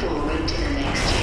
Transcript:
forward to the next